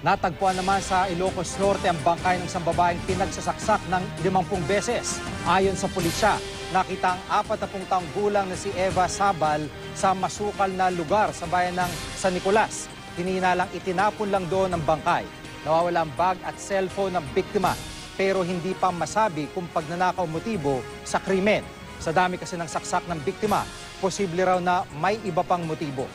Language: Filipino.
Natagpuan naman sa Ilocos Norte ang bangkay ng isang babaeng pinagsasaksak ng 50 beses. Ayon sa pulisya, nakita ang 40 taong gulang na si Eva Sabal sa masukal na lugar sa bayan ng San Nicolas. Hininalang itinapon lang doon ang bangkay. Nawawala ang bag at cellphone ng biktima pero hindi pa masabi kung pagnanakaw motibo sa krimen. Sa dami kasi ng saksak ng biktima, posible raw na may iba pang motibo.